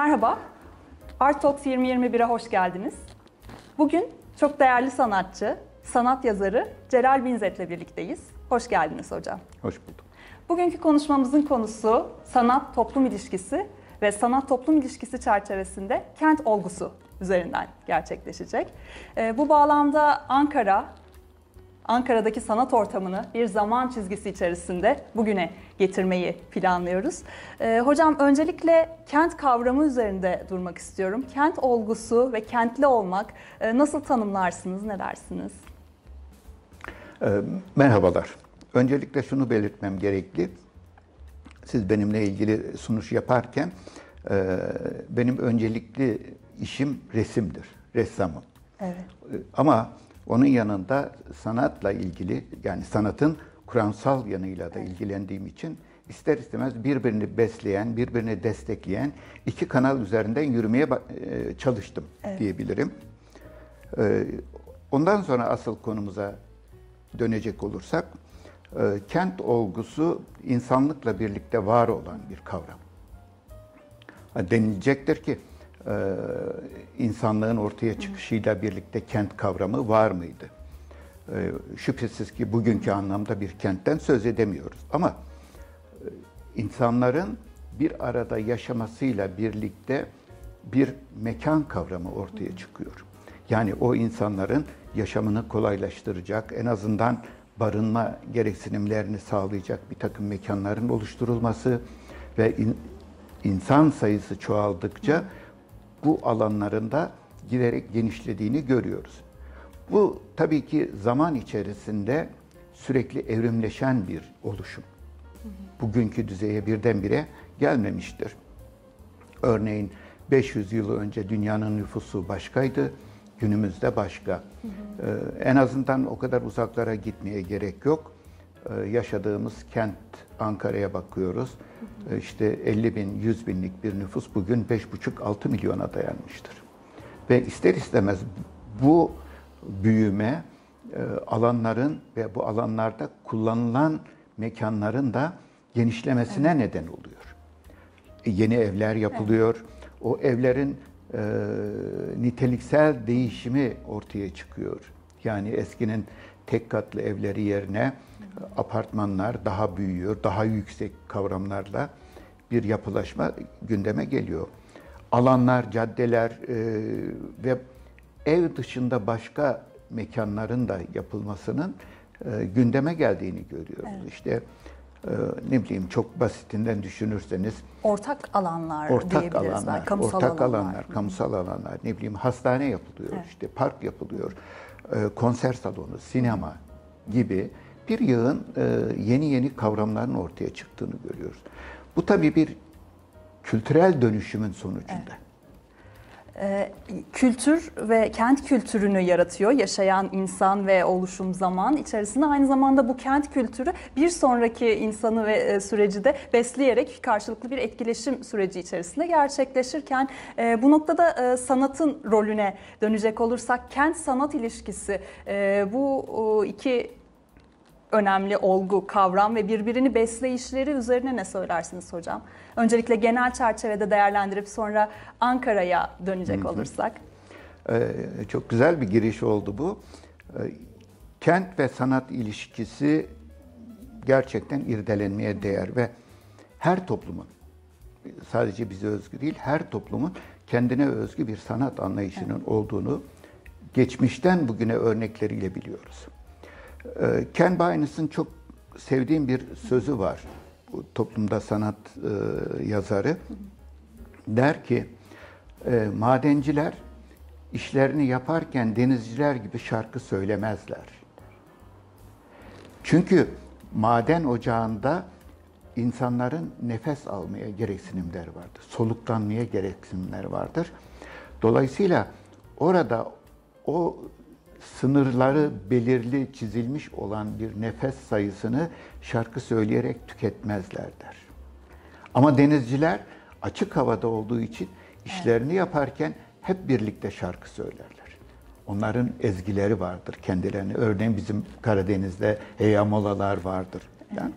Merhaba, Art Talks 2021'e hoş geldiniz. Bugün çok değerli sanatçı, sanat yazarı Celal Binzet'le birlikteyiz. Hoş geldiniz hocam. Hoş bulduk. Bugünkü konuşmamızın konusu sanat-toplum ilişkisi ve sanat-toplum ilişkisi çerçevesinde kent olgusu üzerinden gerçekleşecek. Ee, bu bağlamda Ankara, Ankara'daki sanat ortamını bir zaman çizgisi içerisinde bugüne getirmeyi planlıyoruz. Ee, hocam öncelikle kent kavramı üzerinde durmak istiyorum. Kent olgusu ve kentli olmak e, nasıl tanımlarsınız, ne dersiniz? Ee, merhabalar. Öncelikle şunu belirtmem gerekli. Siz benimle ilgili sunuş yaparken e, benim öncelikli işim resimdir, ressamım. Evet. E, ama onun yanında sanatla ilgili yani sanatın kuramsal yanıyla da ilgilendiğim için ister istemez birbirini besleyen, birbirini destekleyen iki kanal üzerinden yürümeye e, çalıştım evet. diyebilirim. E, ondan sonra asıl konumuza dönecek olursak, kent olgusu insanlıkla birlikte var olan bir kavram. Denilecektir ki e, insanlığın ortaya çıkışıyla birlikte kent kavramı var mıydı? E, şüphesiz ki bugünkü anlamda bir kentten söz edemiyoruz. Ama e, insanların bir arada yaşamasıyla birlikte bir mekan kavramı ortaya çıkıyor. Yani o insanların yaşamını kolaylaştıracak, en azından barınma gereksinimlerini sağlayacak bir takım mekanların oluşturulması ve in, insan sayısı çoğaldıkça bu alanlarında giderek genişlediğini görüyoruz. Bu tabii ki zaman içerisinde sürekli evrimleşen bir oluşum. Bugünkü düzeye birdenbire gelmemiştir. Örneğin 500 yıl önce dünyanın nüfusu başkaydı, günümüzde başka. Ee, en azından o kadar uzaklara gitmeye gerek yok. Ee, yaşadığımız kent Ankara'ya bakıyoruz. Hı hı. İşte 50 bin, 100 binlik bir nüfus bugün 5,5-6 milyona dayanmıştır. Ve ister istemez bu büyüme e, alanların ve bu alanlarda kullanılan mekanların da genişlemesine evet. neden oluyor. E, yeni evler yapılıyor. Evet. O evlerin e, niteliksel değişimi ortaya çıkıyor. Yani eskinin tek katlı evleri yerine apartmanlar daha büyüyor, daha yüksek kavramlarla bir yapılaşma gündeme geliyor. Alanlar, caddeler e, ve ev dışında başka mekanların da yapılmasının e, gündeme geldiğini görüyoruz. Evet. İşte e, ne bileyim çok basitinden düşünürseniz ortak alanlar ortak alanlar, kamusal ortak alanlar, alanlar kamusal alanlar, ne bileyim hastane yapılıyor, evet. işte park yapılıyor, e, konser salonu, sinema gibi bir yığın e, yeni yeni kavramların ortaya çıktığını görüyoruz. Bu tabii bir kültürel dönüşümün sonucunda. Evet. Ee, kültür ve kent kültürünü yaratıyor yaşayan insan ve oluşum zaman içerisinde aynı zamanda bu kent kültürü bir sonraki insanı ve e, süreci de besleyerek karşılıklı bir etkileşim süreci içerisinde gerçekleşirken e, bu noktada e, sanatın rolüne dönecek olursak kent sanat ilişkisi bu iki önemli olgu, kavram ve birbirini besleyişleri üzerine ne söylersiniz hocam? Öncelikle genel çerçevede değerlendirip sonra Ankara'ya dönecek olursak. Ee, çok güzel bir giriş oldu bu. Ee, kent ve sanat ilişkisi gerçekten irdelenmeye değer ve her toplumun, sadece bize özgü değil, her toplumun kendine özgü bir sanat anlayışının evet. olduğunu geçmişten bugüne örnekleriyle biliyoruz. Ee, Ken Bynes'ın çok sevdiğim bir sözü var. Bu toplumda sanat e, yazarı. Der ki, e, madenciler işlerini yaparken denizciler gibi şarkı söylemezler. Çünkü maden ocağında insanların nefes almaya gereksinimleri vardır. Soluklanmaya gereksinimleri vardır. Dolayısıyla orada o sınırları belirli çizilmiş olan bir nefes sayısını şarkı söyleyerek tüketmezler der. Ama denizciler açık havada olduğu için işlerini yaparken hep birlikte şarkı söylerler. Onların ezgileri vardır kendilerine. Örneğin bizim Karadeniz'de heyamolalar vardır. Yani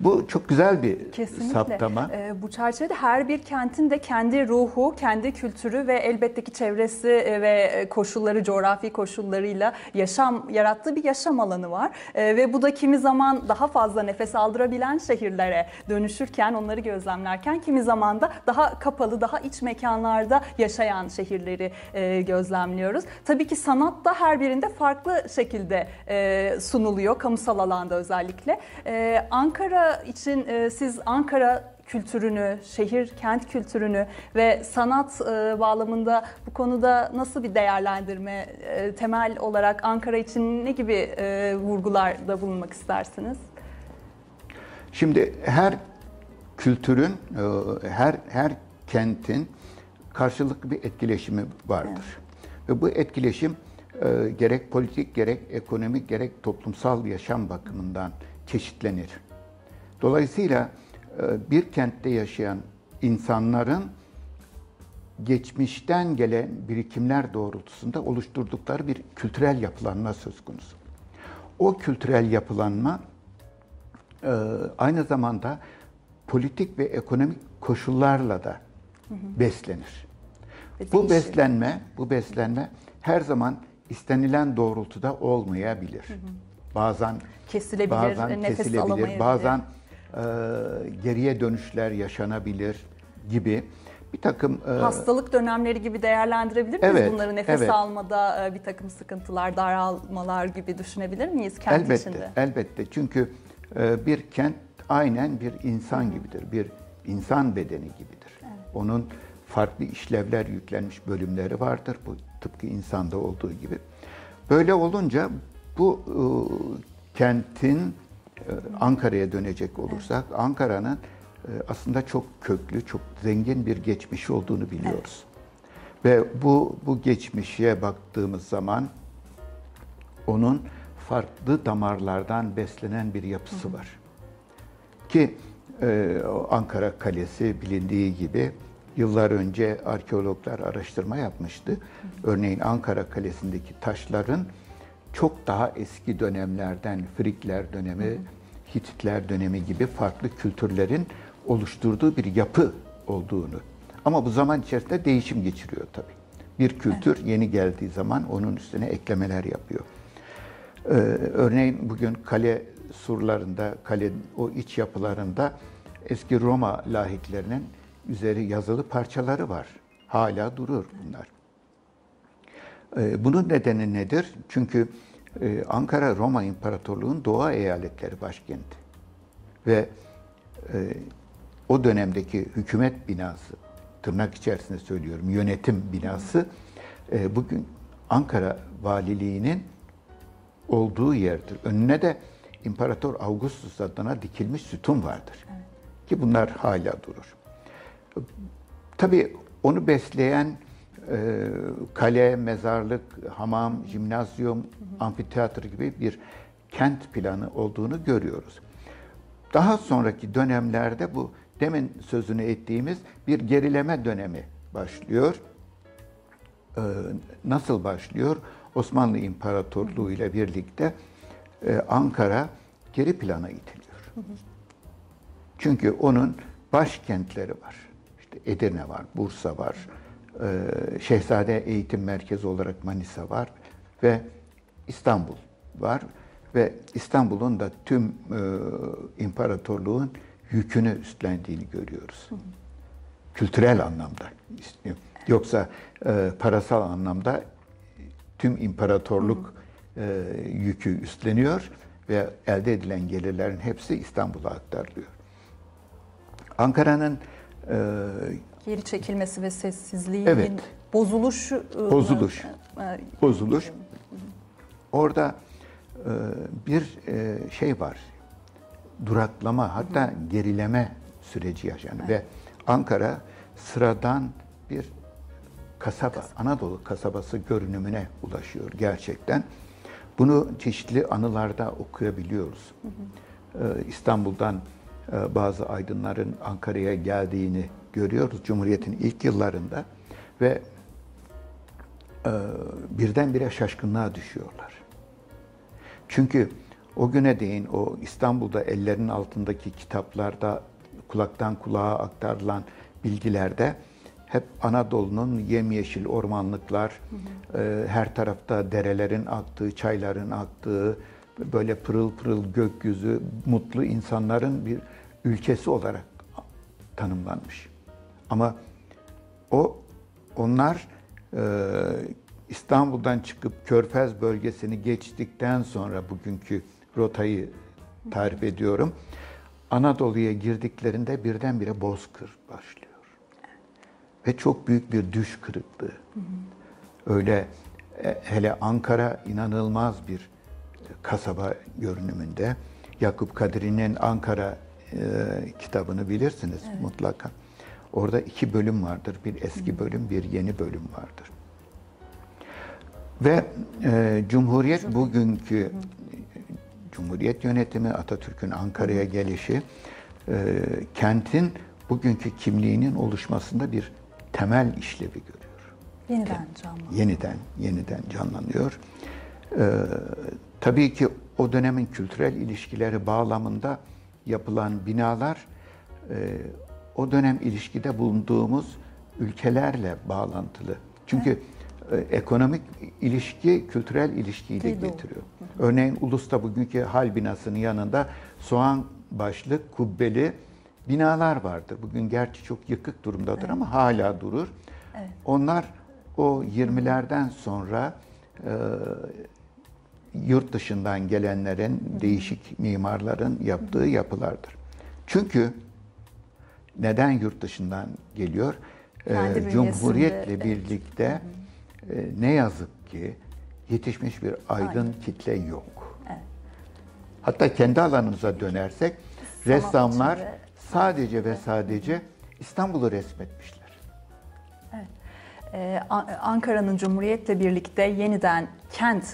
Bu çok güzel bir Kesinlikle. saptama. Ee, bu çerçevede her bir kentin de kendi ruhu, kendi kültürü ve elbette ki çevresi e, ve e, koşulları, coğrafi koşullarıyla yaşam yarattığı bir yaşam alanı var. Ee, ve bu da kimi zaman daha fazla nefes aldırabilen şehirlere dönüşürken, onları gözlemlerken kimi zaman da daha kapalı, daha iç mekanlarda yaşayan şehirleri e, gözlemliyoruz. Tabii ki sanat da her birinde farklı şekilde e, sunuluyor, kamusal alanda özellikle. E, Ankara için e, siz Ankara kültürünü, şehir, kent kültürünü ve sanat e, bağlamında bu konuda nasıl bir değerlendirme, e, temel olarak Ankara için ne gibi e, vurgularda bulunmak istersiniz? Şimdi her kültürün, e, her her kentin karşılıklı bir etkileşimi vardır. Ve bu etkileşim e, gerek politik, gerek ekonomik, gerek toplumsal yaşam bakımından çeşitlenir. Dolayısıyla e, bir kentte yaşayan insanların geçmişten gelen birikimler doğrultusunda oluşturdukları bir kültürel yapılanma söz konusu. O kültürel yapılanma e, aynı zamanda politik ve ekonomik koşullarla da beslenir. Bu beslenme, bu beslenme her zaman istenilen doğrultuda olmayabilir. Bazen Kesilebilir, bazen nefes kesilebilir, alamayabilir. bazen geriye dönüşler yaşanabilir gibi bir takım e, Hastalık dönemleri gibi değerlendirebilir miyiz Evet, bunları? Nefes evet. almada e, bir takım sıkıntılar, daralmalar gibi düşünebilir miyiz kent elbette içinde? elbette çünkü e, bir kent aynen bir insan gibidir. Bir insan bedeni gibidir. Onun farklı işlevler yüklenmiş bölümleri vardır. Bu tıpkı insanda olduğu gibi. Böyle olunca bu e, kentin e, Ankara'ya dönecek olursak Ankara'nın e, aslında çok köklü, çok zengin bir geçmişi olduğunu biliyoruz. Ve bu bu geçmişe baktığımız zaman onun farklı damarlardan beslenen bir yapısı var. Ki e, Ankara Kalesi bilindiği gibi yıllar önce arkeologlar araştırma yapmıştı. Örneğin Ankara Kalesi'ndeki taşların çok daha eski dönemlerden, Frikler dönemi, Hititler dönemi gibi farklı kültürlerin oluşturduğu bir yapı olduğunu. Ama bu zaman içerisinde değişim geçiriyor tabii. Bir kültür yeni geldiği zaman onun üstüne eklemeler yapıyor. Ee, örneğin bugün kale surlarında, kale o iç yapılarında eski Roma lahitlerinin üzeri yazılı parçaları var. Hala durur bunlar. Ee, bunun nedeni nedir? Çünkü e, Ankara Roma İmparatorluğu'nun Doğu eyaletleri başkenti. Ve e, o dönemdeki hükümet binası, tırnak içerisinde söylüyorum, yönetim binası e, bugün Ankara Valiliği'nin olduğu yerdir. Önüne de İmparator Augustus adına dikilmiş sütun vardır. Ki bunlar hala durur. Tabii onu besleyen e, kale, mezarlık, hamam, jimnazyum, amfiteyatro gibi bir kent planı olduğunu görüyoruz. Daha sonraki dönemlerde bu demin sözünü ettiğimiz bir gerileme dönemi başlıyor. Ee, nasıl başlıyor? Osmanlı İmparatorluğu ile birlikte e, Ankara geri plana itiliyor. Çünkü onun başkentleri var. İşte Edirne var, Bursa var, Şehzade Eğitim Merkezi olarak Manisa var ve İstanbul var ve İstanbul'un da tüm e, imparatorluğun yükünü üstlendiğini görüyoruz. Kültürel anlamda. Yoksa e, parasal anlamda tüm imparatorluk e, yükü üstleniyor ve elde edilen gelirlerin hepsi İstanbul'a aktarılıyor. Ankara'nın e, Geri çekilmesi ve sessizliğin Evet. bozuluşu. e, Bozuluş. e, bozuluş. Orada e, bir e, şey var. Duraklama hatta gerileme süreci yaşanıyor ve Ankara sıradan bir kasaba, Anadolu kasabası görünümüne ulaşıyor gerçekten. Bunu çeşitli anılarda okuyabiliyoruz. Ee, İstanbul'dan e, bazı aydınların Ankara'ya geldiğini görüyoruz Cumhuriyet'in ilk yıllarında ve e, birdenbire şaşkınlığa düşüyorlar. Çünkü o güne değin o İstanbul'da ellerinin altındaki kitaplarda kulaktan kulağa aktarılan bilgilerde hep Anadolu'nun yemyeşil ormanlıklar, e, her tarafta derelerin aktığı, çayların aktığı, böyle pırıl pırıl gökyüzü, mutlu insanların bir ülkesi olarak tanımlanmış. Ama o onlar e, İstanbul'dan çıkıp Körfez bölgesini geçtikten sonra bugünkü rotayı tarif ediyorum. Anadolu'ya girdiklerinde birdenbire bozkır başlıyor. Ve çok büyük bir düş kırıklığı. Öyle e, hele Ankara inanılmaz bir kasaba görünümünde. Yakup Kadri'nin Ankara e, kitabını bilirsiniz mutlaka. Orada iki bölüm vardır. Bir eski bölüm, bir yeni bölüm vardır. Ve e, Cumhuriyet bugünkü Cumhuriyet yönetimi, Atatürk'ün Ankara'ya gelişi, e, kentin bugünkü kimliğinin oluşmasında bir temel işlevi görüyor. Yeniden canlı. Yeniden, yeniden canlanıyor. E, tabii ki o dönemin kültürel ilişkileri bağlamında yapılan binalar, e, o dönem ilişkide bulunduğumuz ülkelerle bağlantılı. Çünkü e, ekonomik ilişki kültürel ilişkiyi de getiriyor. Örneğin Ulus'ta bugünkü hal binasının yanında soğan başlı kubbeli binalar vardır. Bugün gerçi çok yıkık durumdadır ama hala durur. Onlar o 20'lerden sonra e, yurt dışından gelenlerin, değişik mimarların yaptığı yapılardır. Çünkü neden yurt dışından geliyor? Kendi Ee, bünyesinde, Cumhuriyetle evet. birlikte e, ne yazık ki yetişmiş bir aydın Aynen. kitle yok. Evet. Hatta kendi alanımıza dönersek ressamlar içinde. sadece ve sadece İstanbul'u resmetmişler. Ee, An- Ankara'nın Cumhuriyet'le birlikte yeniden kent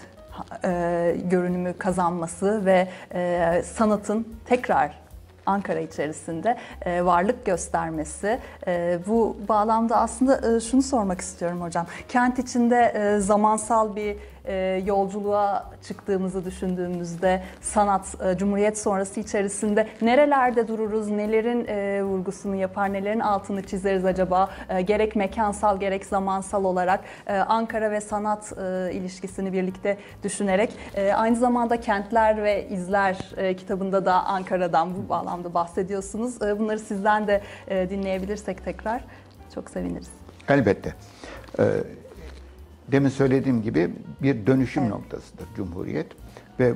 e, görünümü kazanması ve e, sanatın tekrar Ankara içerisinde e, varlık göstermesi. E, bu bağlamda aslında e, şunu sormak istiyorum hocam. Kent içinde e, zamansal bir e, yolculuğa çıktığımızı düşündüğümüzde sanat, e, Cumhuriyet sonrası içerisinde nerelerde dururuz, nelerin e, vurgusunu yapar, nelerin altını çizeriz acaba? Gerek mekansal gerek zamansal olarak Ankara ve sanat ilişkisini birlikte düşünerek aynı zamanda Kentler ve İzler e, kitabında da Ankara'dan bu bağlamda bahsediyorsunuz. Bunları sizden de dinleyebilirsek tekrar çok seviniriz. Elbette. Demin söylediğim gibi bir dönüşüm Evet. noktasıdır Cumhuriyet ve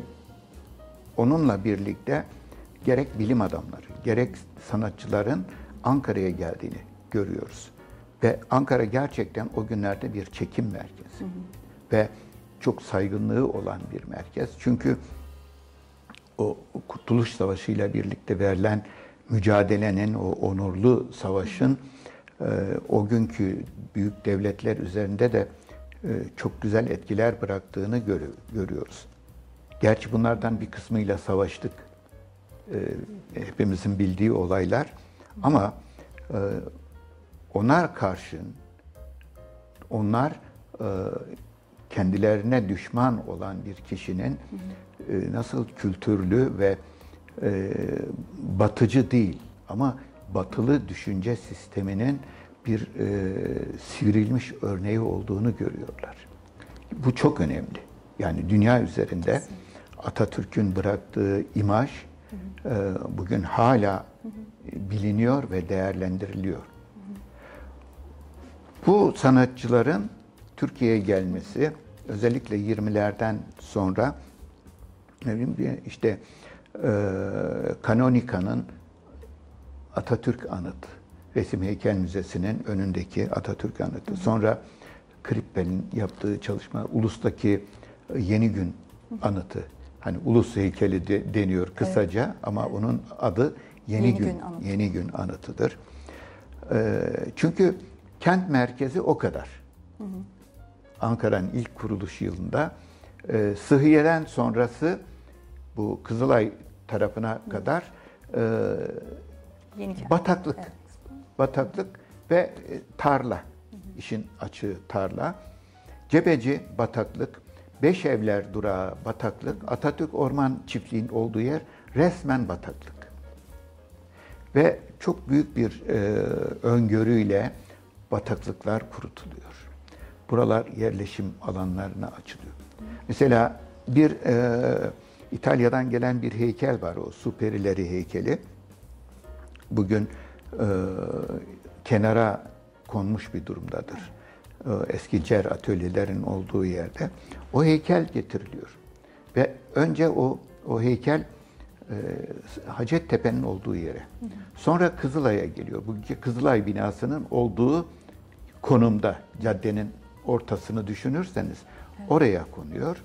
onunla birlikte gerek bilim adamları, gerek sanatçıların Ankara'ya geldiğini görüyoruz. Ve Ankara gerçekten o günlerde bir çekim merkezi. Ve çok saygınlığı olan bir merkez. Çünkü o Kurtuluş Savaşı ile birlikte verilen mücadelenin, o onurlu savaşın e, o günkü büyük devletler üzerinde de çok güzel etkiler bıraktığını görü- görüyoruz. Gerçi bunlardan bir kısmıyla savaştık. E, hepimizin bildiği olaylar. Ama e, onlar karşın onlar e, kendilerine düşman olan bir kişinin e, nasıl kültürlü ve e, batıcı değil ama batılı düşünce sisteminin bir e, sivrilmiş örneği olduğunu görüyorlar. Bu çok önemli. Yani dünya üzerinde Atatürk'ün bıraktığı imaj e, bugün hala biliniyor ve değerlendiriliyor. Bu sanatçıların Türkiye'ye gelmesi özellikle 20'lerden sonra ne bileyim işte e, Kanonika'nın Atatürk anıtı, Resim Heykel Müzesi'nin önündeki Atatürk anıtı. Sonra Krippel'in yaptığı çalışma, Ulus'taki Yeni Gün anıtı. Hani Ulus heykeli de, deniyor kısaca ama onun adı Yeni, Yeni Gün, Gün anıtı. Yeni Gün anıtıdır. E, çünkü kent merkezi o kadar. Ankara'nın ilk kuruluş yılında e, sonrası bu Kızılay tarafına kadar e, Yeni bataklık. Evet. Bataklık ve e, tarla. işin açığı tarla. Cebeci, bataklık. Beş evler durağı bataklık, Atatürk Orman Çiftliği'nin olduğu yer resmen bataklık. Ve çok büyük bir e, öngörüyle bataklıklar kurutuluyor. Buralar yerleşim alanlarına açılıyor. Mesela bir e, İtalya'dan gelen bir heykel var o su perileri heykeli. Bugün e, kenara konmuş bir durumdadır. E, eski cer atölyelerin olduğu yerde. O heykel getiriliyor. Ve önce o o heykel e, Hacettepe'nin olduğu yere. Sonra Kızılay'a geliyor. Bugünkü Kızılay binasının olduğu konumda caddenin ortasını düşünürseniz oraya konuyor.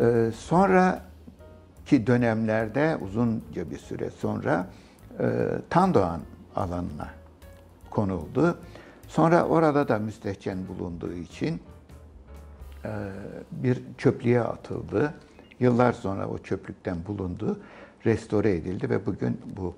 Ee, sonraki dönemlerde uzunca bir süre sonra e, Tandoğan alanına konuldu. Sonra orada da müstehcen bulunduğu için e, bir çöplüğe atıldı. Yıllar sonra o çöplükten bulundu, restore edildi ve bugün bu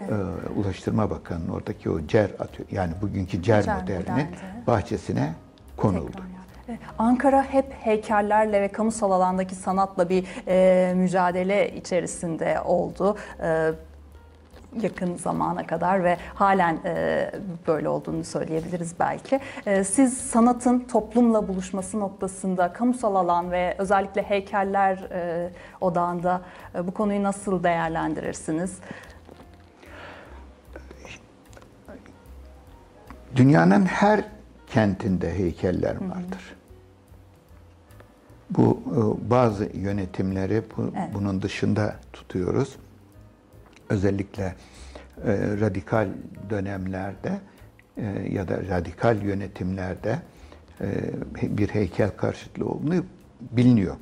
e, Ulaştırma Bakanı'nın oradaki o CER atıyor yani bugünkü CER, CER modelinin bahçesine konuldu. Tekrar. E, Ankara hep heykellerle ve kamusal alandaki sanatla bir e, mücadele içerisinde oldu. E, yakın zamana kadar ve halen e, böyle olduğunu söyleyebiliriz belki. E, siz sanatın toplumla buluşması noktasında kamusal alan ve özellikle heykeller e, odağında e, bu konuyu nasıl değerlendirirsiniz? Dünyanın her kentinde heykeller vardır. Bu e, bazı yönetimleri bu, Evet. bunun dışında tutuyoruz. Özellikle e, radikal dönemlerde e, ya da radikal yönetimlerde e, bir heykel karşıtlığı olduğunu biliniyor.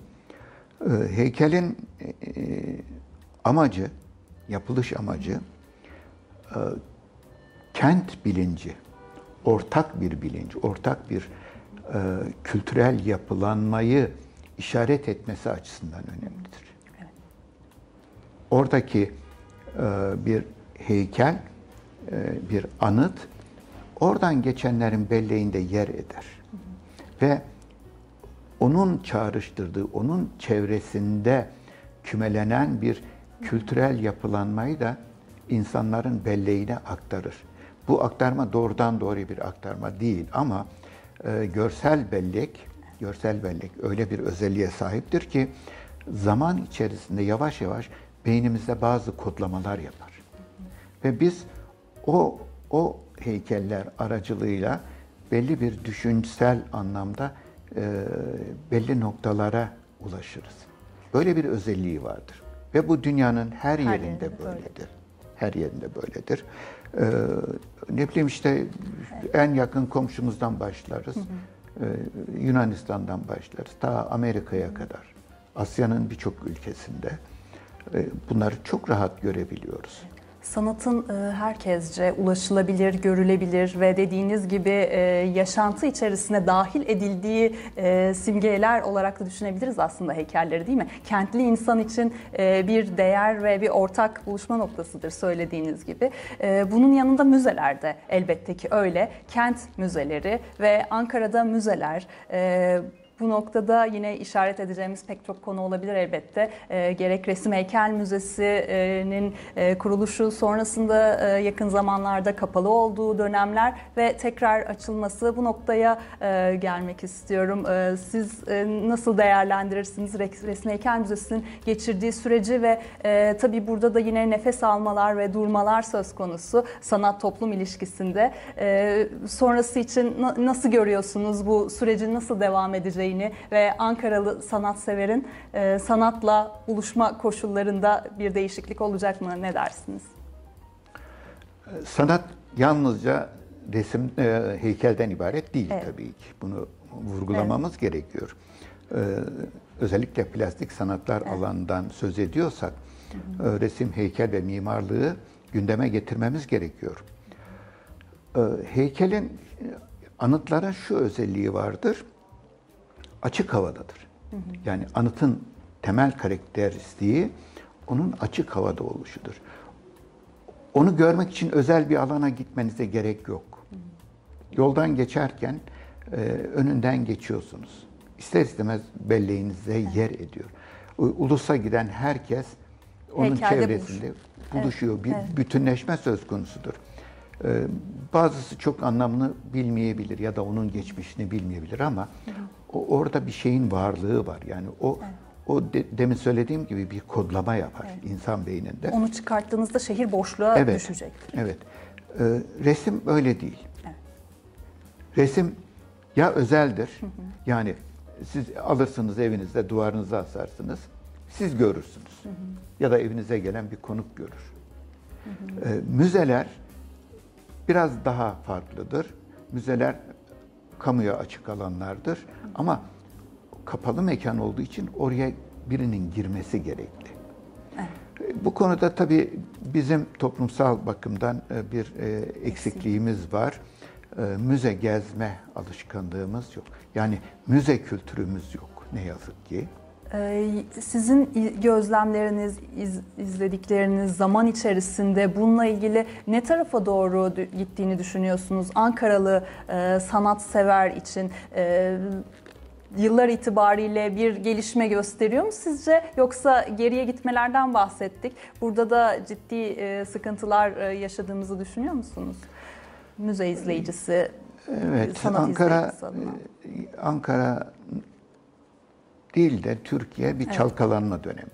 E, heykelin e, amacı, yapılış amacı e, kent bilinci, ortak bir bilinç, ortak bir e, kültürel yapılanmayı işaret etmesi açısından önemlidir. Oradaki bir heykel, e, bir anıt, oradan geçenlerin belleğinde yer eder. Ve onun çağrıştırdığı, onun çevresinde kümelenen bir kültürel yapılanmayı da insanların belleğine aktarır. Bu aktarma doğrudan doğruya bir aktarma değil ama e, görsel bellek, görsel bellek öyle bir özelliğe sahiptir ki zaman içerisinde yavaş yavaş beynimizde bazı kodlamalar yapar. Ve biz o o heykeller aracılığıyla belli bir düşünsel anlamda e, belli noktalara ulaşırız. Böyle bir özelliği vardır. Ve bu dünyanın her, Her yerinde yerinde böyledir. Her yerinde böyledir. Ee, ne bileyim işte en yakın komşumuzdan başlarız. Ee, Yunanistan'dan başlarız. Ta Amerika'ya kadar. Asya'nın birçok ülkesinde. E, bunları çok rahat görebiliyoruz. Sanatın e, herkesce ulaşılabilir, görülebilir ve dediğiniz gibi e, yaşantı içerisine dahil edildiği simgeler olarak da düşünebiliriz aslında heykelleri değil mi? Kentli insan için bir değer ve bir ortak buluşma noktasıdır söylediğiniz gibi. Bunun yanında müzeler de elbette ki öyle. Kent müzeleri ve Ankara'da müzeler bu noktada yine işaret edeceğimiz pek çok konu olabilir elbette. E, gerek Resim Heykel Müzesi'nin e, kuruluşu sonrasında e, yakın zamanlarda kapalı olduğu dönemler ve tekrar açılması bu noktaya e, gelmek istiyorum. E, siz e, nasıl değerlendirirsiniz Res- Resim Heykel Müzesi'nin geçirdiği süreci ve e, tabii burada da yine nefes almalar ve durmalar söz konusu sanat toplum ilişkisinde. E, sonrası için na- nasıl görüyorsunuz bu sürecin nasıl devam edeceğini ve Ankaralı sanatseverin e, sanatla buluşma koşullarında bir değişiklik olacak mı? Ne dersiniz? Sanat yalnızca resim, e, heykelden ibaret değil Evet. tabii ki. Bunu vurgulamamız gerekiyor. Ee, özellikle plastik sanatlar alanından söz ediyorsak, e, resim, heykel ve mimarlığı gündeme getirmemiz gerekiyor. Ee, heykelin, e, anıtların şu özelliği vardır, açık havadadır. Yani anıtın temel karakteristiği onun açık havada oluşudur. Onu görmek için özel bir alana gitmenize gerek yok. Yoldan geçerken e, önünden geçiyorsunuz. ister istemez belleğinize yer ediyor. Ulusa giden herkes onun Heykelde çevresinde buluşuyor. Bir evet. bütünleşme söz konusudur. Ee, bazısı çok anlamını bilmeyebilir ya da onun geçmişini bilmeyebilir ama o, orada bir şeyin varlığı var. Yani o o de- demin söylediğim gibi bir kodlama yapar insan beyninde. Onu çıkarttığınızda şehir boşluğa Evet. düşecektir. Evet. Ee, resim öyle değil. Evet. Resim ya özeldir. Yani siz alırsınız evinizde duvarınıza asarsınız. Siz görürsünüz. Ya da evinize gelen bir konuk görür. Ee, müzeler biraz daha farklıdır. Müzeler kamuya açık alanlardır. Ama kapalı mekan olduğu için oraya birinin girmesi gerekli. Bu konuda tabii bizim toplumsal bakımdan e, bir e, eksikliğimiz var. E, Müze gezme alışkanlığımız yok. Yani müze kültürümüz yok ne yazık ki. Ee, Sizin gözlemleriniz, iz- izledikleriniz zaman içerisinde bununla ilgili ne tarafa doğru gittiğini düşünüyorsunuz? Ankaralı e, sanatsever için e, yıllar itibariyle bir gelişme gösteriyor mu sizce? Yoksa geriye gitmelerden bahsettik. Burada da ciddi e, sıkıntılar e, yaşadığımızı düşünüyor musunuz? Müze izleyicisi, Evet, sanat Ankara izleyicisi adına. e, Ankara değil de Türkiye bir çalkalanma döneminde.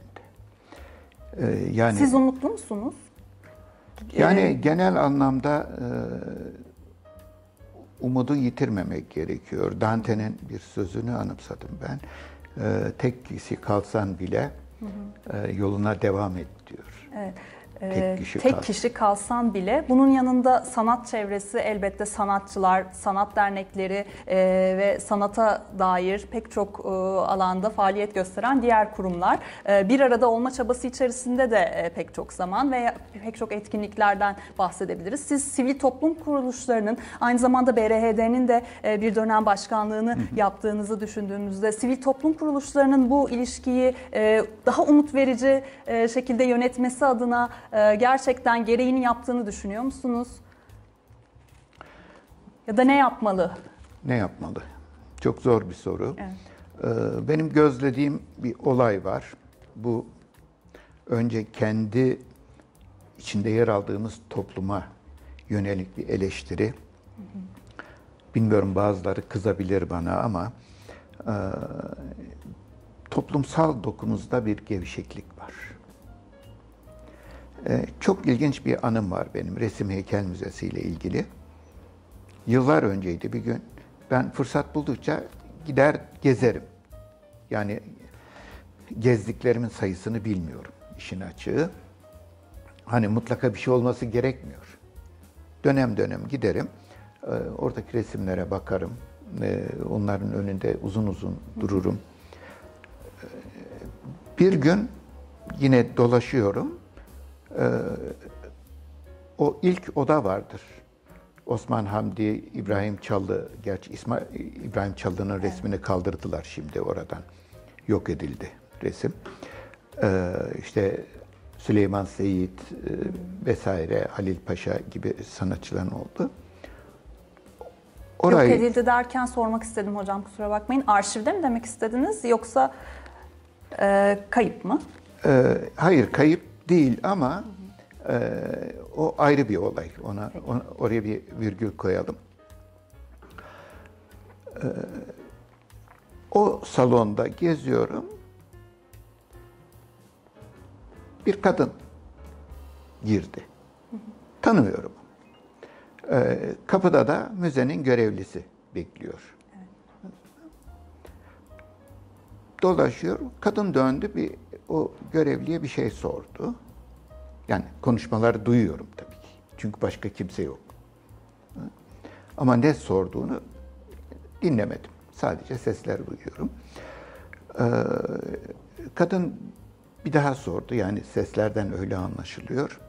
E, Yani Siz umutlu musunuz? Yani Ee, genel anlamda e, umudu yitirmemek gerekiyor. Dante'nin bir sözünü anımsadım ben. E, tek kişi kalsan bile e, yoluna devam et diyor. Evet. Tek Ee, kişi tek kişi kalsan bile bunun yanında sanat çevresi elbette sanatçılar, sanat dernekleri e, ve sanata dair pek çok e, alanda faaliyet gösteren diğer kurumlar. E, bir arada olma çabası içerisinde de e, pek çok zaman ve pek çok etkinliklerden bahsedebiliriz. Siz sivil toplum kuruluşlarının aynı zamanda BRHD'nin de e, bir dönem başkanlığını yaptığınızı düşündüğümüzde sivil toplum kuruluşlarının bu ilişkiyi e, daha umut verici e, şekilde yönetmesi adına e, gerçekten gereğini yaptığını düşünüyor musunuz? Ya da ne yapmalı? Ne yapmalı? Çok zor bir soru. Evet. Ee, Benim gözlediğim bir olay var. Bu önce kendi içinde yer aldığımız topluma yönelik bir eleştiri. Bilmiyorum bazıları kızabilir bana ama e, toplumsal dokumuzda bir gevşeklik çok ilginç bir anım var benim Resim Heykel Müzesi ile ilgili. Yıllar önceydi bir gün. Ben fırsat buldukça gider gezerim. Yani gezdiklerimin sayısını bilmiyorum işin açığı. Hani mutlaka bir şey olması gerekmiyor. Dönem dönem giderim. Ee, Oradaki resimlere bakarım. Ee, Onların önünde uzun uzun dururum. Ee, Bir gün yine dolaşıyorum. Ee, O ilk oda vardır. Osman Hamdi, İbrahim Çallı, gerçi İsmail, İbrahim Çallı'nın resmini kaldırdılar şimdi oradan. Yok edildi resim. Ee, işte Süleyman Seyit e, vesaire, Halil Paşa gibi sanatçıların oldu. Yok edildi derken sormak istedim hocam kusura bakmayın. Arşivde mi demek istediniz yoksa e, kayıp mı? Ee, hayır, kayıp değil ama e, o ayrı bir olay. Ona, ona- oraya bir virgül koyalım. Ee, o salonda geziyorum. Bir kadın girdi. Tanımıyorum. Ee, kapıda da müzenin görevlisi bekliyor. dolaşıyor. Kadın döndü bir o görevliye bir şey sordu. Yani konuşmaları duyuyorum tabii ki. Çünkü başka kimse yok. Ama ne sorduğunu dinlemedim. Sadece sesler duyuyorum. Ee, kadın bir daha sordu. Yani seslerden öyle anlaşılıyor.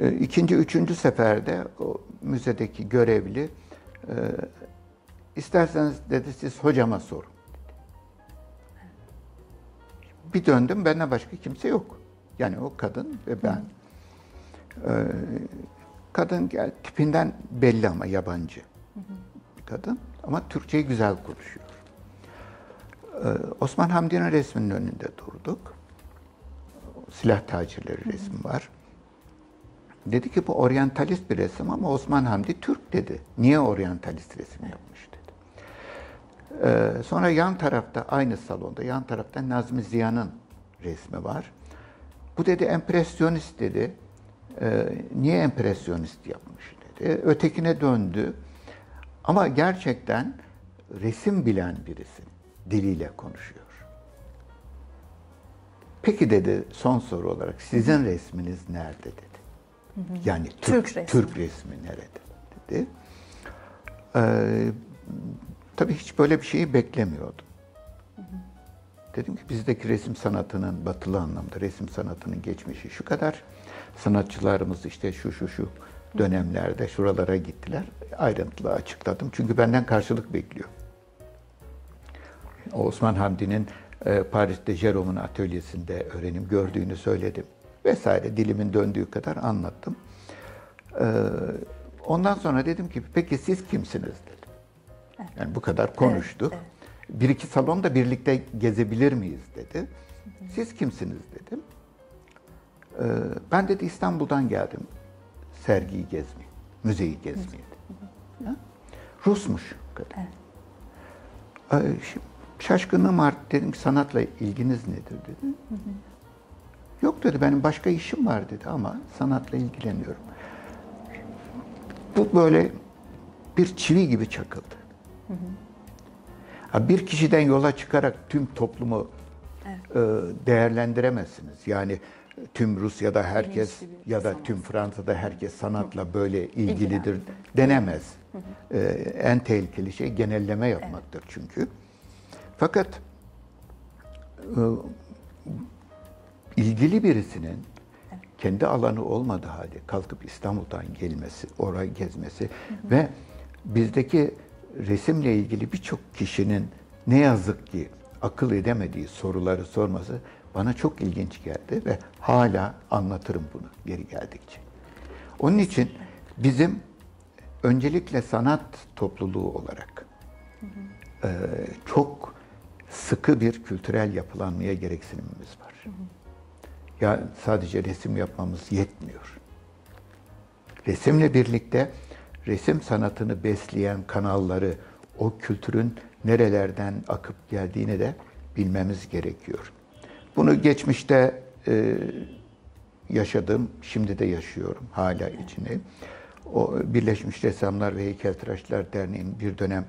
Ee, İkinci, üçüncü seferde o müzedeki görevli e, isterseniz dedi siz hocama sorun. Bir döndüm, benden başka kimse yok. Yani o kadın ve ben. Ee, kadın gel, tipinden belli ama yabancı bir kadın. ama Türkçeyi güzel konuşuyor. Ee, Osman Hamdi'nin resminin önünde durduk. Silah tacirleri resmi var. Dedi ki bu oryantalist bir resim ama Osman Hamdi Türk dedi. Niye oryantalist resim yapmış dedi. Ee, sonra yan tarafta aynı salonda yan tarafta Nazmi Ziya'nın resmi var. Bu dedi empresyonist dedi. Ee, niye empresyonist yapmış dedi. Ötekine döndü. Ama gerçekten resim bilen birisi diliyle konuşuyor. Peki dedi son soru olarak sizin resminiz nerede dedi. Yani Türk, Türk resmi. Türk resmi nerede dedi. Ee, tabii hiç böyle bir şeyi beklemiyordum. Dedim ki bizdeki resim sanatının batılı anlamda resim sanatının geçmişi şu kadar. Sanatçılarımız işte şu şu şu dönemlerde şuralara gittiler. Ayrıntılı açıkladım. Çünkü benden karşılık bekliyor. Osman Hamdi'nin e, Paris'te Jerome'un atölyesinde öğrenim gördüğünü söyledim. Vesaire dilimin döndüğü kadar anlattım. Ee, ondan sonra dedim ki peki siz kimsiniz Yani bu kadar konuştuk. evet. Bir iki salonda birlikte gezebilir miyiz dedi. Siz kimsiniz dedim. Ee, ben dedi İstanbul'dan geldim sergiyi gezmeye, müzeyi gezmeye. Rusmuş kadın. Ee, şi- şaşkınlığım arttı. Dedim ki sanatla ilginiz nedir dedi. Yok dedi benim başka işim var dedi ama sanatla ilgileniyorum. Bu böyle bir çivi gibi çakıldı. Ha, bir kişiden yola çıkarak tüm toplumu e, değerlendiremezsiniz. Yani tüm Rusya'da herkes ya da sanat. tüm Fransa'da herkes sanatla böyle ilgilidir denemez. E, en tehlikeli şey genelleme yapmaktır çünkü. Fakat e, ilgili birisinin kendi alanı olmadığı halde kalkıp İstanbul'dan gelmesi, orayı gezmesi ve bizdeki resimle ilgili birçok kişinin ne yazık ki akıl edemediği soruları sorması bana çok ilginç geldi ve hala anlatırım bunu geri geldikçe. Onun için bizim öncelikle sanat topluluğu olarak e, çok sıkı bir kültürel yapılanmaya gereksinimimiz var. Ya sadece resim yapmamız yetmiyor. Resimle birlikte resim sanatını besleyen kanalları, o kültürün nerelerden akıp geldiğini de bilmemiz gerekiyor. Bunu geçmişte e, yaşadım, şimdi de yaşıyorum hala içini. O Birleşmiş Ressamlar ve Heykeltıraşlar Derneği'nin bir dönem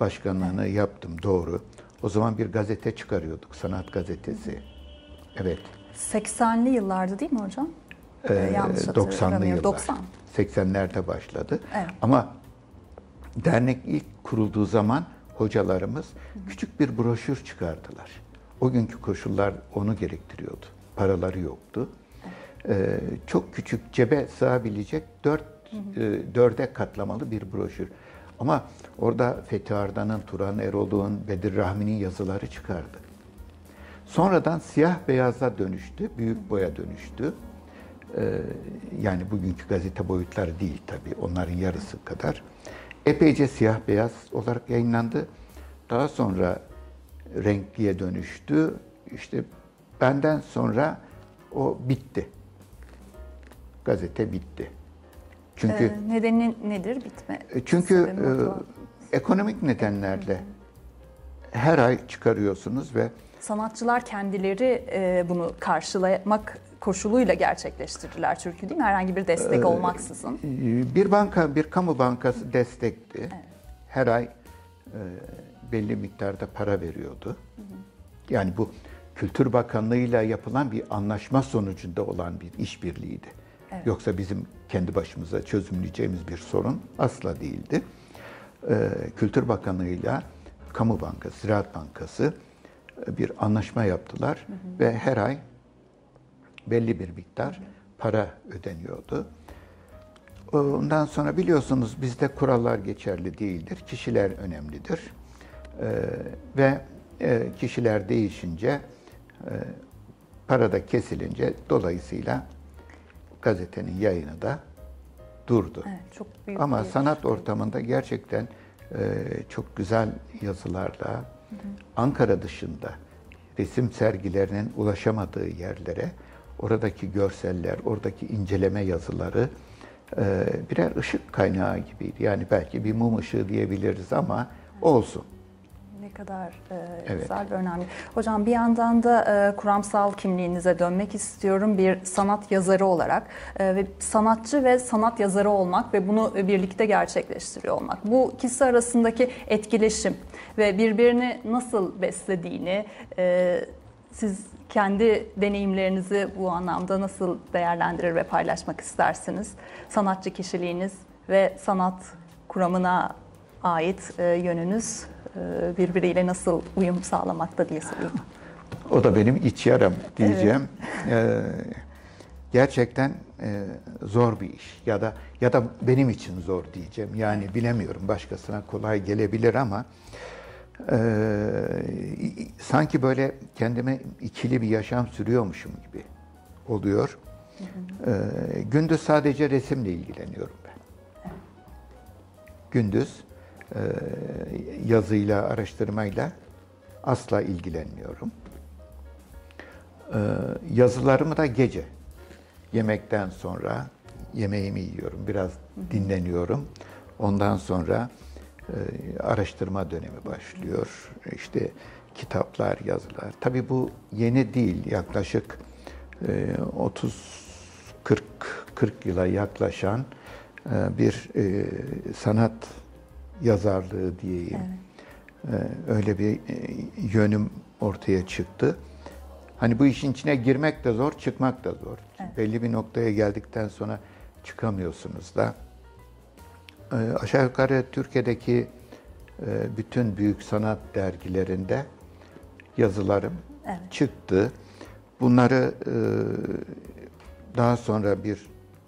başkanlığını yaptım, doğru. O zaman bir gazete çıkarıyorduk, sanat gazetesi. Evet. 80'li yıllarda değil mi hocam? Ee, yanlış 90'lı hatırlamıyorum. yıllar. 90. 80'lerde başladı. Evet. Ama dernek ilk kurulduğu zaman hocalarımız küçük bir broşür çıkardılar. O günkü koşullar onu gerektiriyordu. Paraları yoktu. Ee, çok küçük cebe sığabilecek dört, e, dörde katlamalı bir broşür. Ama orada Fethi Arda'nın, Turan Erol'un, Bedir Rahmi'nin yazıları çıkardı. Sonradan siyah beyaza dönüştü, büyük boya dönüştü. Ee, yani bugünkü gazete boyutları değil tabii, onların yarısı kadar. Epeyce siyah beyaz olarak yayınlandı. Daha sonra renkliye dönüştü. İşte benden sonra o bitti. Gazete bitti. Çünkü Ee, nedeni nedir bitme? e, çünkü e, ekonomik nedenlerle her ay çıkarıyorsunuz ve Sanatçılar kendileri e, bunu karşılamak koşuluyla gerçekleştirdiler çünkü değil mi? Herhangi bir destek Ee, olmaksızın. Bir banka, bir kamu bankası destekti. Her ay e, belli miktarda para veriyordu. Yani bu Kültür Bakanlığı'yla yapılan bir anlaşma sonucunda olan bir işbirliğiydi. Yoksa bizim kendi başımıza çözümleyeceğimiz bir sorun asla değildi. Ee, Kültür Bakanlığı'yla Kamu Bankası, Ziraat Bankası e, bir anlaşma yaptılar ve her ay belli bir miktar para ödeniyordu. Ondan sonra biliyorsunuz bizde kurallar geçerli değildir. Kişiler önemlidir. Ee, ve e, kişiler değişince, e, para da kesilince dolayısıyla gazetenin yayını da durdu. Evet, çok büyük Ama bir- sanat ortamında gerçekten e, çok güzel yazılarla Ankara dışında resim sergilerinin ulaşamadığı yerlere oradaki görseller, oradaki inceleme yazıları e, birer ışık kaynağı gibiydi. Yani belki bir mum ışığı diyebiliriz ama olsun. Ne kadar e, Evet. güzel ve önemli. Hocam bir yandan da e, kuramsal kimliğinize dönmek istiyorum. Bir sanat yazarı olarak e, ve sanatçı ve sanat yazarı olmak ve bunu birlikte gerçekleştiriyor olmak. Bu ikisi arasındaki etkileşim ve birbirini nasıl beslediğini e, siz kendi deneyimlerinizi bu anlamda nasıl değerlendirir ve paylaşmak istersiniz? Sanatçı kişiliğiniz ve sanat kuramına ait e, yönünüz e, birbiriyle nasıl uyum sağlamakta diye sorayım. O da benim iç yaram diyeceğim. Ee, gerçekten e, zor bir iş ya da ya da benim için zor diyeceğim. Yani bilemiyorum başkasına kolay gelebilir ama e, sanki böyle kendime ikili bir yaşam sürüyormuşum gibi oluyor. Ee, gündüz sadece resimle ilgileniyorum ben. Gündüz e, yazıyla, araştırmayla asla ilgilenmiyorum. Ee, yazılarımı da gece yemekten sonra yemeğimi yiyorum, biraz dinleniyorum. Ondan sonra araştırma dönemi başlıyor. İşte kitaplar, yazılar. Tabii bu yeni değil. Yaklaşık e, 30 40 40 yıla yaklaşan e, bir e, sanat yazarlığı diyeyim. E, öyle bir e, yönüm ortaya çıktı. Hani bu işin içine girmek de zor, çıkmak da zor. Belli bir noktaya geldikten sonra çıkamıyorsunuz da. E, aşağı yukarı Türkiye'deki e, bütün büyük sanat dergilerinde yazılarım Evet. çıktı. Bunları e, daha sonra bir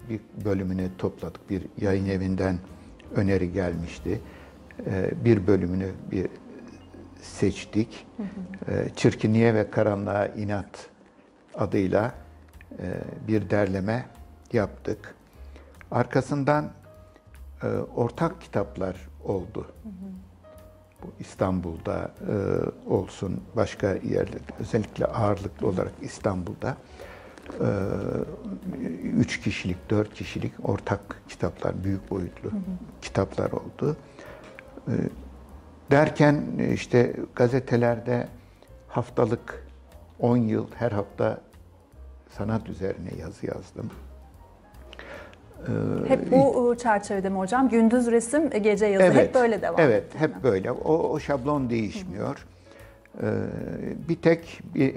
bir bölümünü topladık. Bir yayın evinden öneri gelmişti. E, bir bölümünü bir seçtik. Çirkinliğe ve Karanlığa İnat adıyla bir derleme yaptık. Arkasından e, ortak kitaplar oldu. Bu İstanbul'da e, olsun, başka yerlerde, özellikle ağırlıklı olarak İstanbul'da e, üç kişilik, dört kişilik ortak kitaplar, büyük boyutlu kitaplar oldu. E, derken e, işte gazetelerde haftalık 10 yıl her hafta sanat üzerine yazı yazdım. Hep bu e, çerçevede mi hocam? Gündüz resim, e, gece yazı. Hep böyle devam Evet, etti, hep böyle. O, o şablon değişmiyor. Ee, bir tek bir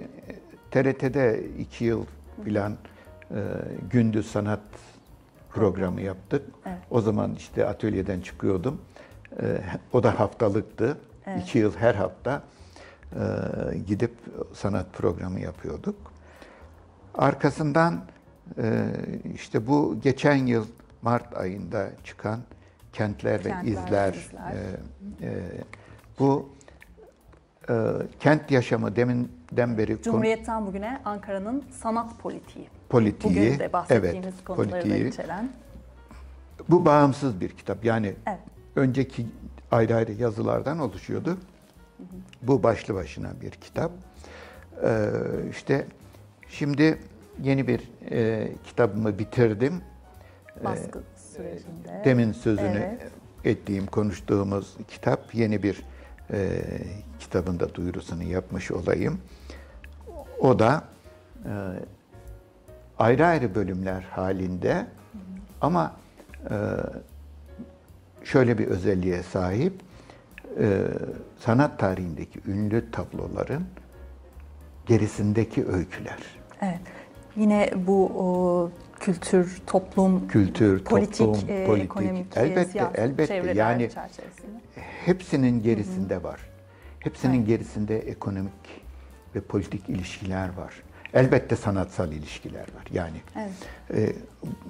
TRT'de iki yıl filan e, gündüz sanat programı yaptık. Evet. O zaman işte atölyeden çıkıyordum. Ee, o da haftalıktı. İki yıl her hafta e, gidip sanat programı yapıyorduk. Arkasından işte bu geçen yıl Mart ayında çıkan Kentler ve Kentler ve İzler, İzler. e, e, bu e, kent yaşamı deminden beri Cumhuriyet'ten bugüne Ankara'nın sanat politiği. politiği, Bugün de bahsettiğimiz evet, konuları da politiği. içeren. Bu bağımsız bir kitap. Yani Evet. önceki ayrı ayrı yazılardan oluşuyordu. Bu başlı başına bir kitap. Ee, işte şimdi yeni bir e, kitabımı bitirdim. Baskı sürecinde. Demin sözünü Evet. ettiğim, konuştuğumuz kitap yeni bir e, kitabın da duyurusunu yapmış olayım. O da e, ayrı ayrı bölümler halinde ama e, şöyle bir özelliğe sahip. E, sanat tarihindeki ünlü tabloların gerisindeki öyküler. Evet. Yine bu kültür, toplum, Kültür, politik, toplum, e, politik. ekonomik, e, elbette, siyasi elbette. Yani hepsinin gerisinde var. Hepsinin gerisinde ekonomik ve politik ilişkiler var. Elbette sanatsal ilişkiler var. Yani Evet. e,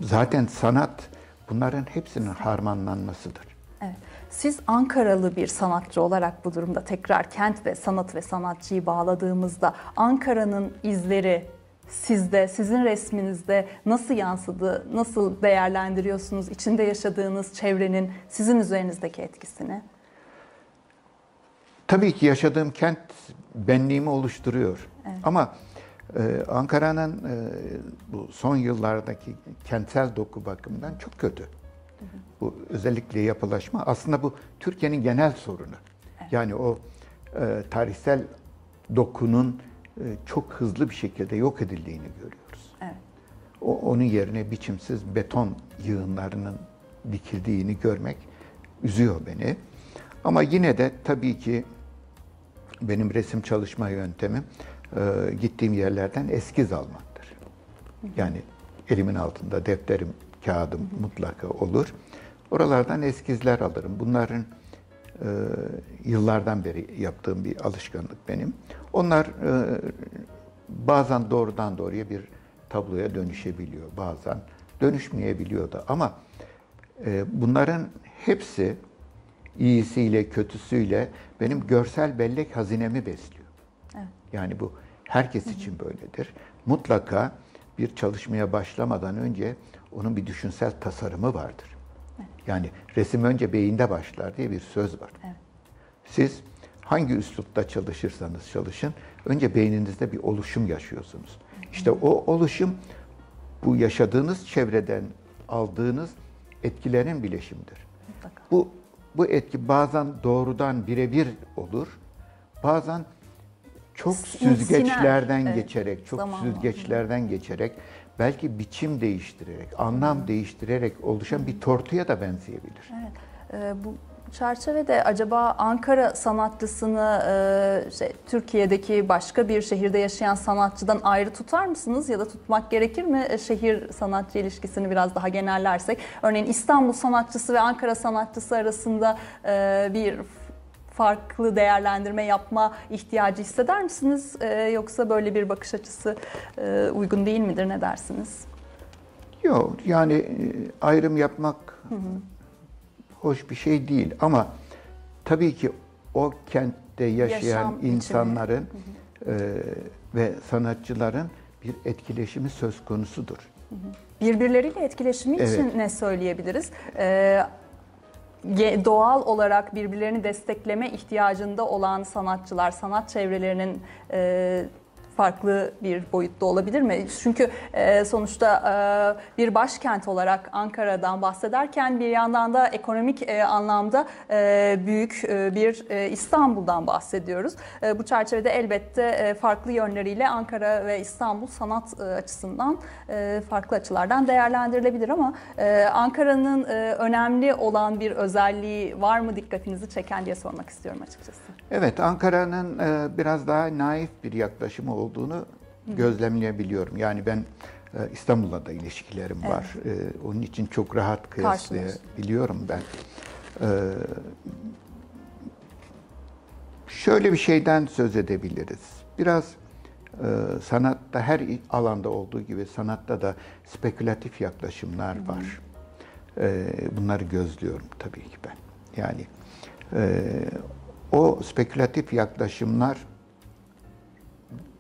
zaten sanat bunların hepsinin harmanlanmasıdır. Evet. Siz Ankaralı bir sanatçı olarak bu durumda tekrar kent ve sanat ve sanatçıyı bağladığımızda Ankara'nın izleri sizde, sizin resminizde nasıl yansıdı, nasıl değerlendiriyorsunuz içinde yaşadığınız çevrenin sizin üzerinizdeki etkisini? Tabii ki yaşadığım kent benliğimi oluşturuyor. Ama e, Ankara'nın e, bu son yıllardaki kentsel doku bakımından çok kötü. Bu özellikle yapılaşma aslında bu Türkiye'nin genel sorunu. Yani o e, tarihsel dokunun çok hızlı bir şekilde yok edildiğini görüyoruz. Evet. O, onun yerine biçimsiz beton yığınlarının dikildiğini görmek üzüyor beni. Ama yine de tabii ki benim resim çalışma yöntemim e, gittiğim yerlerden eskiz almaktır. Yani elimin altında defterim, kağıdım mutlaka olur. Oralardan eskizler alırım. Bunların e, yıllardan beri yaptığım bir alışkanlık benim. Onlar e, bazen doğrudan doğruya bir tabloya dönüşebiliyor, bazen dönüşmeyebiliyor da. Ama e, bunların hepsi iyisiyle kötüsüyle benim görsel bellek hazinemi besliyor. Evet. Yani bu herkes için böyledir. Mutlaka bir çalışmaya başlamadan önce onun bir düşünsel tasarımı vardır. Yani resim önce beyinde başlar diye bir söz var. Evet. Siz hangi üslupta çalışırsanız çalışın, önce beyninizde bir oluşum yaşıyorsunuz. İşte o oluşum bu yaşadığınız çevreden aldığınız etkilerin bileşimidir. Mutlaka. Bu bu etki bazen doğrudan birebir olur. Bazen çok Siner, süzgeçlerden evet. geçerek, çok Zamanla. süzgeçlerden geçerek, belki biçim değiştirerek, anlam değiştirerek oluşan bir tortuya da benzeyebilir. Evet. Ee, bu çerçevede acaba Ankara sanatçısını e, şey, Türkiye'deki başka bir şehirde yaşayan sanatçıdan ayrı tutar mısınız ya da tutmak gerekir mi? E, Şehir sanatçı ilişkisini biraz daha genellersek. Örneğin İstanbul sanatçısı ve Ankara sanatçısı arasında e, bir farklı değerlendirme yapma ihtiyacı hisseder misiniz? E, Yoksa böyle bir bakış açısı e, uygun değil midir? Ne dersiniz? Yok yani e, ayrım yapmak hoş bir şey değil ama tabii ki o kentte yaşayan Yaşam insanların e, ve sanatçıların bir etkileşimi söz konusudur. Birbirleriyle etkileşimi Evet. için ne söyleyebiliriz? Ee, doğal olarak birbirlerini destekleme ihtiyacında olan sanatçılar, sanat çevrelerinin e, farklı bir boyutta olabilir mi? Çünkü e, sonuçta e, bir başkent olarak Ankara'dan bahsederken bir yandan da ekonomik e, anlamda büyük bir İstanbul'dan bahsediyoruz. Bu çerçevede elbette farklı yönleriyle Ankara ve İstanbul sanat açısından farklı açılardan değerlendirilebilir ama Ankara'nın önemli olan bir özelliği var mı dikkatinizi çeken diye sormak istiyorum açıkçası. Evet, Ankara'nın e, biraz daha naif bir yaklaşımı olduğunu gözlemleyebiliyorum. Yani ben e, İstanbul'la da ilişkilerim var. E, onun için çok rahat kıyaslayabiliyorum ben. Şöyle bir şeyden söz edebiliriz. Biraz sanatta her alanda olduğu gibi sanatta da spekülatif yaklaşımlar var. Bunları gözlüyorum tabii ki ben. Yani o spekülatif yaklaşımlar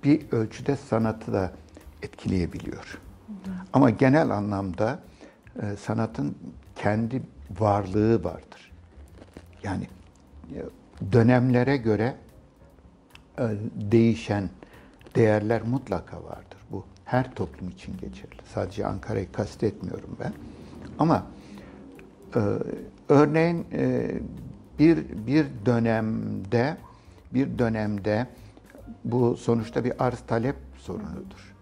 bir ölçüde sanatı da etkileyebiliyor. Ama genel anlamda e, sanatın kendi varlığı vardır. Yani e, dönemlere göre e, değişen değerler mutlaka vardır. Bu her toplum için geçerli. Sadece Ankara'yı kastetmiyorum ben. Ama örneğin bir bir dönemde bir dönemde bu sonuçta bir arz talep sorunudur.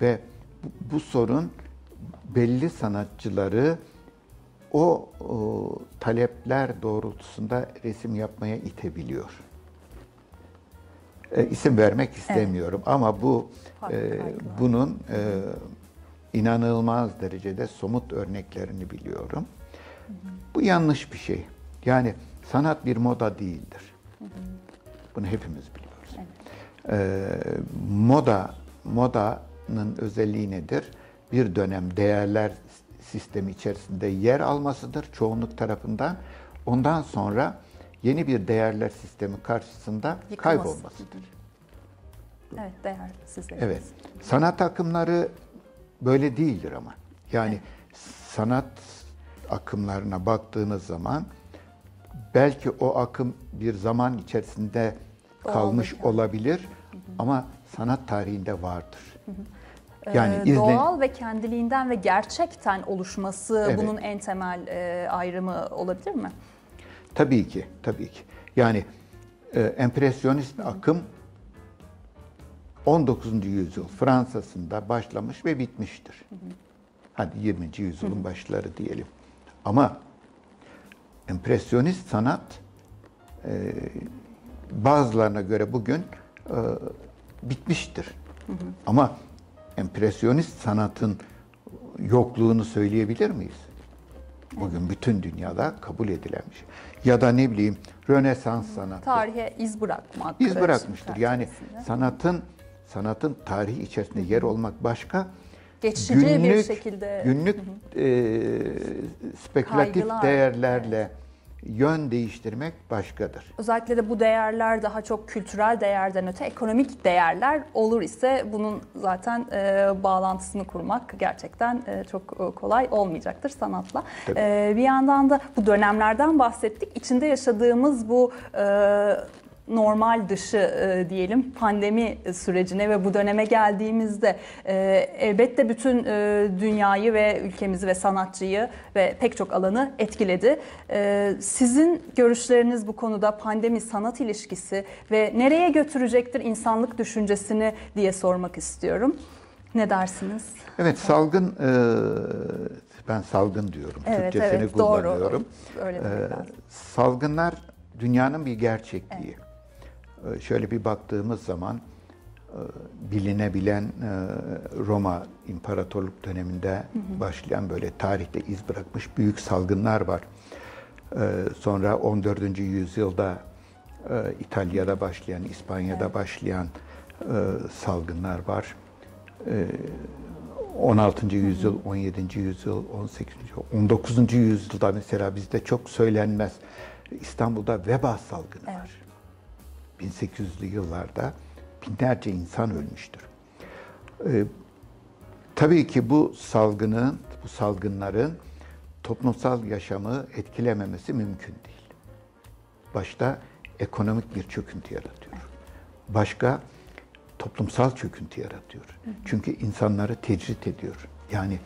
Ve bu, bu sorun belli sanatçıları o, o talepler doğrultusunda resim yapmaya itebiliyor. E, isim vermek istemiyorum ama bu Farklı e, bunun e, inanılmaz derecede somut örneklerini biliyorum. Bu yanlış bir şey. Yani sanat bir moda değildir. Bunu hepimiz biliyoruz. Ee, moda modanın özelliği nedir? Bir dönem değerler sistemi içerisinde yer almasıdır çoğunluk tarafından. Ondan sonra yeni bir değerler sistemi karşısında Yıkılması. kaybolmasıdır. Evet, değer sizde. Evet. Sanat akımları böyle değildir ama. Yani sanat akımlarına baktığınız zaman belki o akım bir zaman içerisinde kalmış Olabilir. olabilir ama sanat tarihinde vardır. Yani Ee, izle- doğal ve kendiliğinden ve gerçekten oluşması Evet. bunun en temel e, ayrımı olabilir mi? Tabii ki, tabii ki. Yani e, empresyonist akım 19. yüzyıl Fransa'sında başlamış ve bitmiştir. Hadi 20. yüzyılın başları diyelim. Ama empresyonist sanat e, bazılarına göre bugün e, bitmiştir. Ama empresyonist sanatın yokluğunu söyleyebilir miyiz? Bugün bütün dünyada kabul edilen bir şey. Ya da ne bileyim Rönesans sanatı Tarihe iz bırakmak. iz bırakmıştır. Yani sanatın sanatın tarihi içerisinde yer olmak başka. Geçici bir şekilde- günlük e, spekülatif Kaygılar, değerlerle yön değiştirmek başkadır. Özellikle de bu değerler daha çok kültürel değerden öte ekonomik değerler olur ise bunun zaten e, bağlantısını kurmak gerçekten e, çok e, kolay olmayacaktır sanatla. Tabii. E, bir yandan da bu dönemlerden bahsettik. İçinde yaşadığımız bu e, normal dışı e, diyelim pandemi sürecine ve bu döneme geldiğimizde e, elbette bütün e, dünyayı ve ülkemizi ve sanatçıyı ve pek çok alanı etkiledi. E, sizin görüşleriniz bu konuda pandemi sanat ilişkisi ve nereye götürecektir insanlık düşüncesini diye sormak istiyorum. Ne dersiniz? Evet salgın e, ben salgın diyorum. Evet, Türkçesini evet, doğru. kullanıyorum. Öyle demek Ee, lazım. salgınlar dünyanın bir gerçekliği. Ee, Şöyle bir baktığımız zaman e, bilinebilen e, Roma İmparatorluk döneminde başlayan böyle tarihte iz bırakmış büyük salgınlar var. Ee, Sonra 14. yüzyılda e, İtalya'da başlayan, İspanya'da başlayan salgınlar var. Ee, 16. yüzyıl, 17. yüzyıl, 18. yüzyıl, 19. yüzyılda mesela bizde çok söylenmez. İstanbul'da veba salgını var. 1800'lü yıllarda binlerce insan ölmüştür. Ee, tabii ki bu salgının, bu salgınların toplumsal yaşamı etkilememesi mümkün değil. Başta ekonomik bir çöküntü yaratıyor. Başka toplumsal çöküntü yaratıyor. Çünkü insanları tecrit ediyor. Yani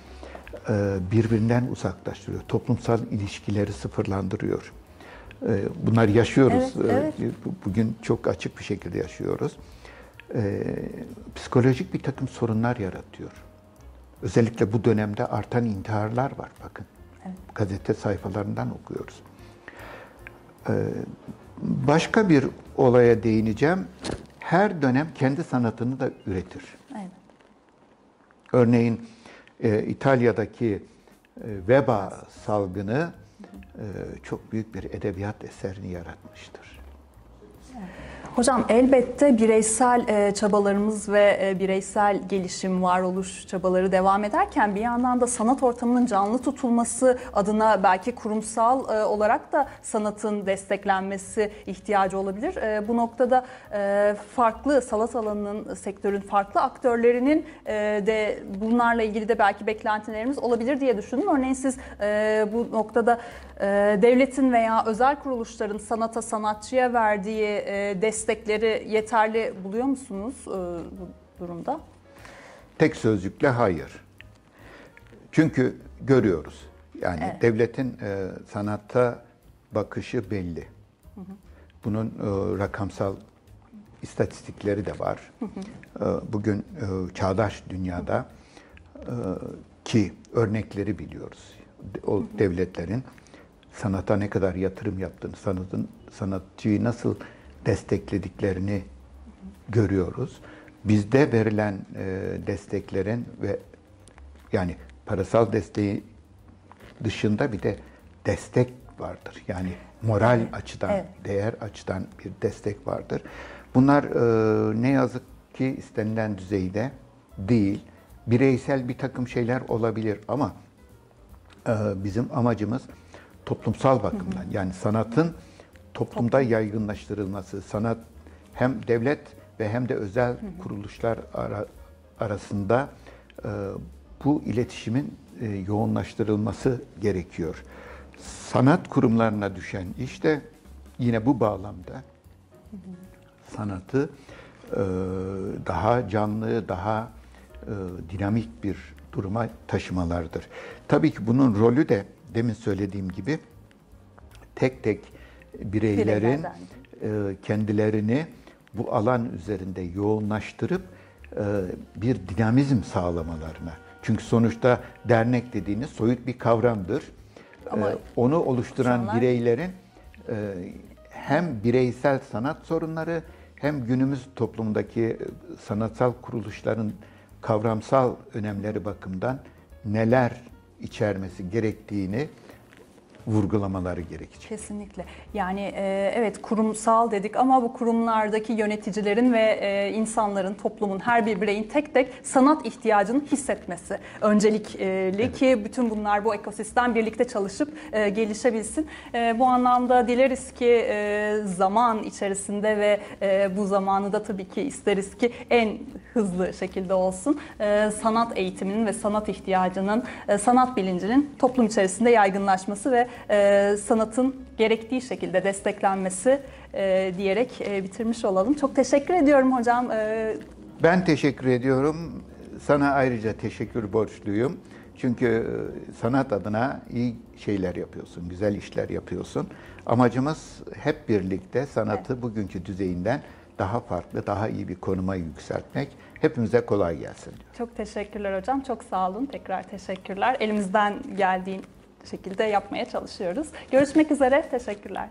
e, birbirinden uzaklaştırıyor. Toplumsal ilişkileri sıfırlandırıyor. E, Bunlar yaşıyoruz. Evet, evet. E, bu- Bugün çok açık bir şekilde yaşıyoruz. E, Psikolojik bir takım sorunlar yaratıyor. Özellikle bu dönemde artan intiharlar var bakın. Gazete sayfalarından okuyoruz. Ee, başka bir olaya değineceğim. Her dönem kendi sanatını da üretir. Evet. Örneğin e, İtalya'daki e, veba salgını çok büyük bir edebiyat eserini yaratmıştır. Hocam elbette bireysel e, çabalarımız ve e, bireysel gelişim, varoluş çabaları devam ederken bir yandan da sanat ortamının canlı tutulması adına belki kurumsal e, olarak da sanatın desteklenmesi ihtiyacı olabilir. Bu noktada farklı sanat alanının, sektörün farklı aktörlerinin de bunlarla ilgili de belki beklentilerimiz olabilir diye düşündüm. Örneğin siz bu noktada devletin veya özel kuruluşların sanata, sanatçıya verdiği e, destekleri yeterli buluyor musunuz e, bu durumda? Tek sözcükle hayır. Çünkü görüyoruz. Yani devletin e, sanatta bakışı belli. Bunun e, rakamsal istatistikleri de var. E, bugün e, çağdaş dünyada e, ki örnekleri biliyoruz. O devletlerin sanata ne kadar yatırım yaptığını, sanatın sanatçıyı nasıl desteklediklerini görüyoruz. Bizde verilen e, desteklerin ve yani parasal desteği dışında bir de destek vardır. Yani moral açıdan, evet. değer açıdan bir destek vardır. Bunlar e, ne yazık ki istenilen düzeyde değil. Bireysel bir takım şeyler olabilir ama e, bizim amacımız toplumsal bakımdan yani sanatın toplumda yaygınlaştırılması, sanat hem devlet ve hem de özel kuruluşlar ara- arasında e, bu iletişimin e, yoğunlaştırılması gerekiyor. Sanat kurumlarına düşen işte yine bu bağlamda sanatı e, daha canlı, daha e, dinamik bir duruma taşımalardır. Tabii ki bunun rolü de demin söylediğim gibi tek tek bireylerin e, kendilerini bu alan üzerinde yoğunlaştırıp e, bir dinamizm sağlamalarına. Çünkü sonuçta dernek dediğiniz soyut bir kavramdır. Ama E, onu oluşturan insanlar- bireylerin e, hem bireysel sanat sorunları hem günümüz toplumdaki e, sanatsal kuruluşların kavramsal önemleri bakımından neler içermesi gerektiğini vurgulamaları gerekecek. Kesinlikle. Yani e, evet kurumsal dedik ama bu kurumlardaki yöneticilerin ve e, insanların, toplumun, her bir bireyin tek tek sanat ihtiyacını hissetmesi öncelikli ki bütün bunlar bu ekosistem birlikte çalışıp e, gelişebilsin. E, bu anlamda dileriz ki e, zaman içerisinde ve e, bu zamanı da tabii ki isteriz ki en hızlı şekilde olsun. E, sanat eğitiminin ve sanat ihtiyacının, e, sanat bilincinin toplum içerisinde yaygınlaşması ve e, sanatın gerektiği şekilde desteklenmesi e, diyerek e, bitirmiş olalım. Çok teşekkür ediyorum hocam. E, Ben teşekkür ediyorum. Sana ayrıca teşekkür borçluyum. Çünkü e, sanat adına iyi şeyler yapıyorsun, güzel işler yapıyorsun. Amacımız hep birlikte sanatı bugünkü düzeyinden daha farklı, daha iyi bir konuma yükseltmek. Hepimize kolay gelsin. çok teşekkürler hocam. Çok sağ olun. Tekrar teşekkürler. Elimizden geldiği şekilde yapmaya çalışıyoruz. Görüşmek üzere, teşekkürler.